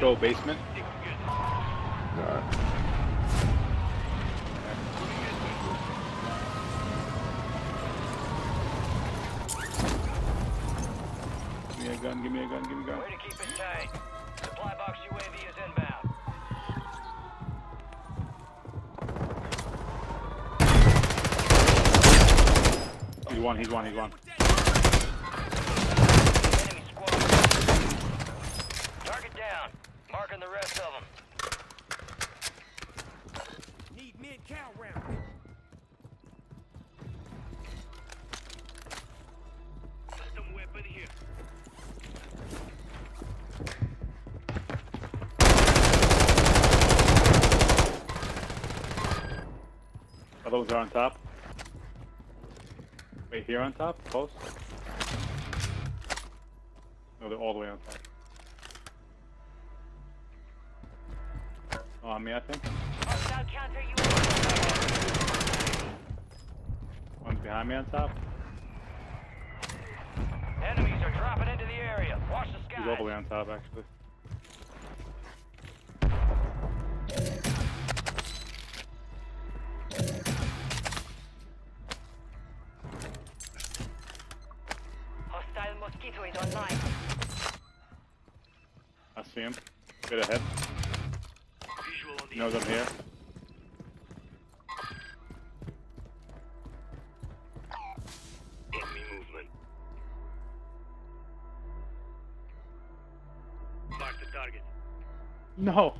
go basement. Alright. Give me a gun, give me a gun, give me a gun. Way to keep it tight. Supply box UAV is inbound. He's one, he's one, he's one. Enemy squad. Target down. Marking the rest of them. Need mid count round. Custom weapon here. Are those are on top? Wait, here on top? Close? No, they're all the way on top. On me, I think. Hostile counter UAV. One's behind me on top. Enemies are dropping into the area. Watch the He's all the way on top, actually. No!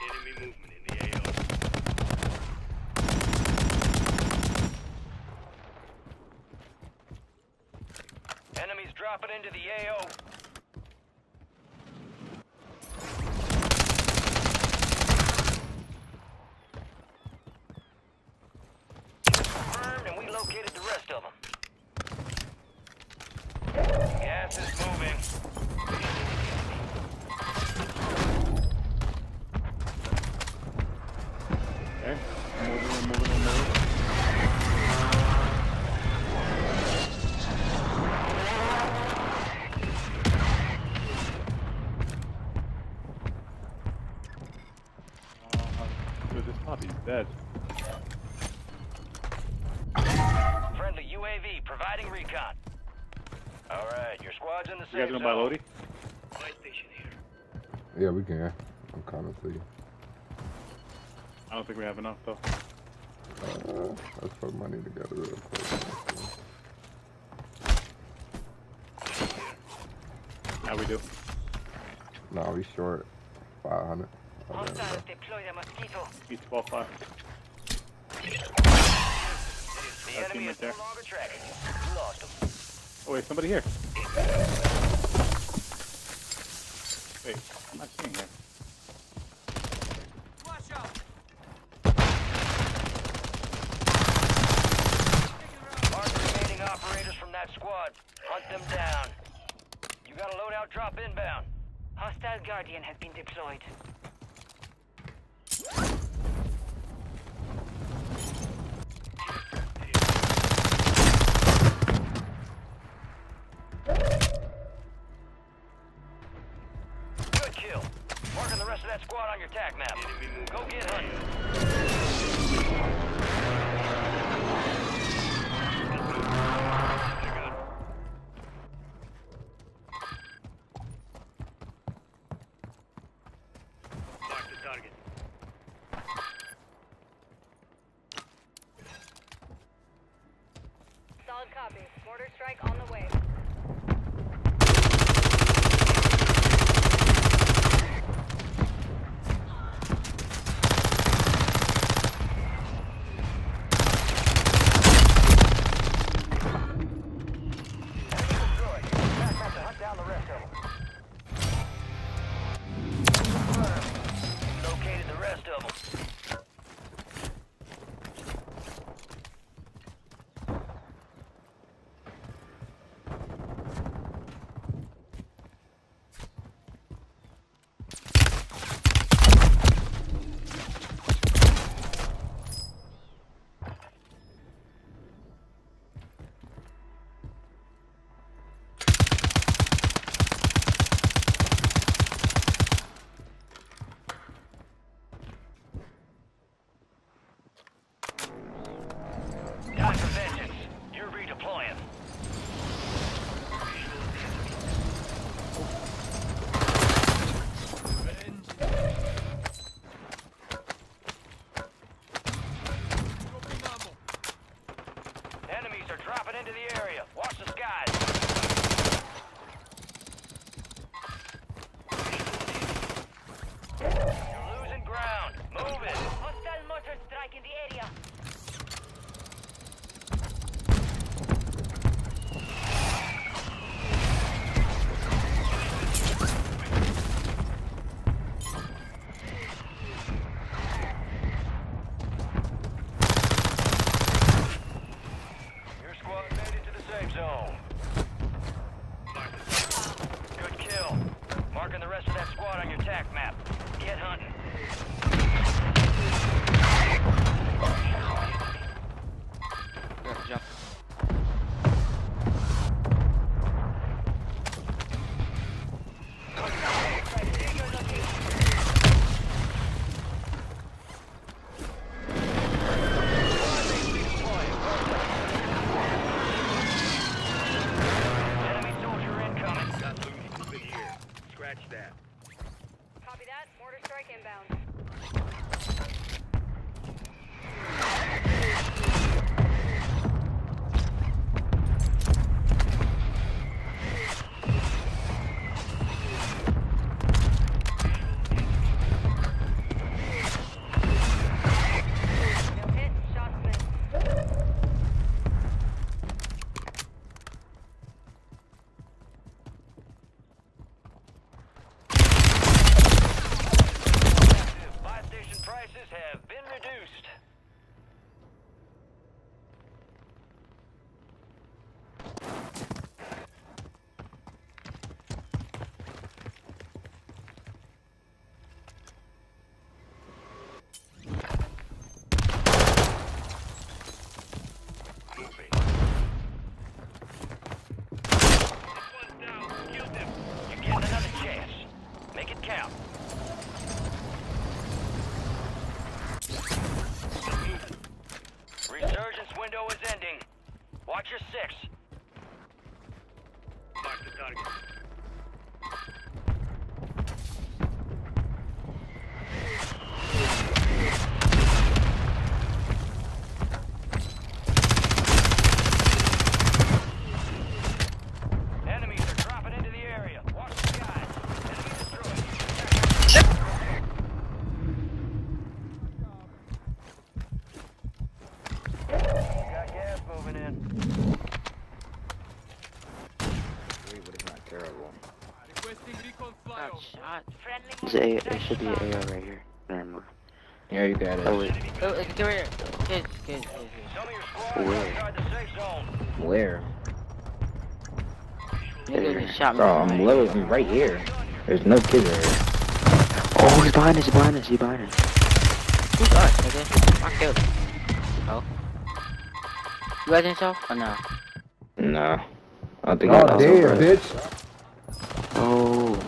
Enemy movement in the AO. Enemies dropping into the AO. Confirmed, and we located the rest of them. Dude, this puppy's dead. Friendly UAV providing recon. All right, your squad's in the You guys gonna buy. Lodi? My station here. Yeah, we can. I'm coming to you. I don't think we have enough though. Uh, let's put money together real quick. How we do? No, we short 500. There. Hostiles deploy the mosquito. Each 12 5. The That's enemy is right no longer tracking you. You lost him. Oh, wait, somebody here. Wait, I'm not seeing here. Flash out. Mark remaining operators from that squad. Hunt them down. You got a loadout drop inbound. Hostile Guardian has been deployed. Kill. Marking the rest of that squad on your tac map. Go get hunting. Mark the target. Solid copy. Mortar strike on the way. are dropping into the area. Watch the skies. Prices have been reduced. Moving. This one's down. Kill them. You're getting another chance. Make it count. Resurgence window is ending. Watch your six. Mark the target. Enemies are dropping into the area. Watch the skies. Enemy destroyed. Got gas moving in. Three, but it's not terrible. Got shot. Friendly a, there should be AR right here. Never mind. Yeah, you got it. Oh wait. Oh, uh, come here. Good, good, good, good. Some of your squad Where? are outside the safe zone. Where? Nigga just shot me. Bro, I'm level I'm right here. There's no kids right here. Oh, he's behind us, he's behind us, he's behind us. Who's us, nigga? I killed him. Oh. You guys yourself? Or no? No. I don't think I Oh, got damn, over it. bitch. Oh.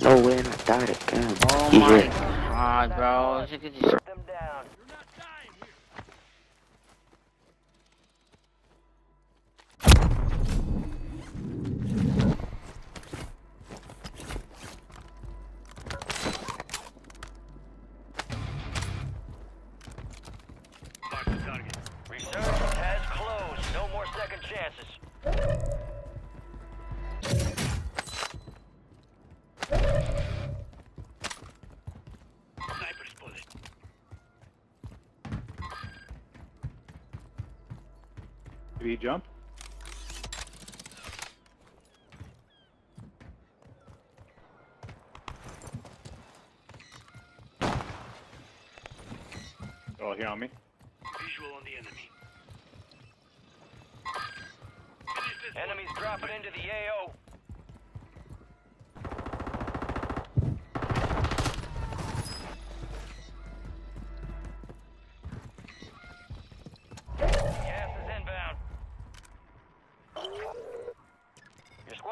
No way, I died again. Oh He's my here. god, bro. He jump? Oh, here on me. Visual on the enemy. Finish this one. Enemies dropping into the AO.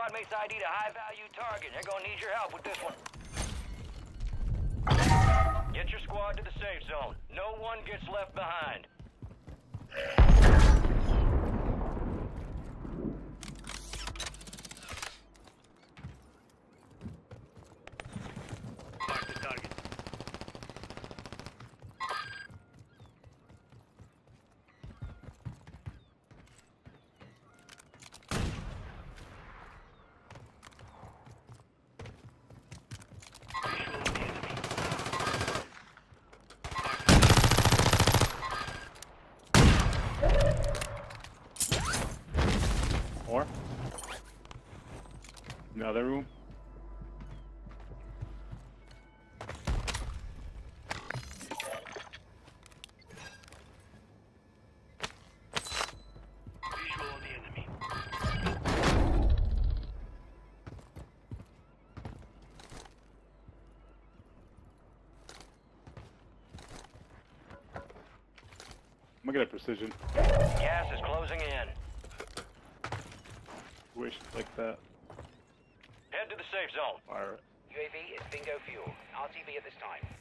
Squad mates ID'd a high value target. They're gonna need your help with this one. Get your squad to the safe zone. No one gets left behind. Or? Another room. I'm gonna get a precision. Gas is closing in. Wish like that. Head to the safe zone. Fire it. UAV is bingo fuel. RTB at this time.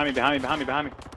Behind me, behind me, behind me, behind me.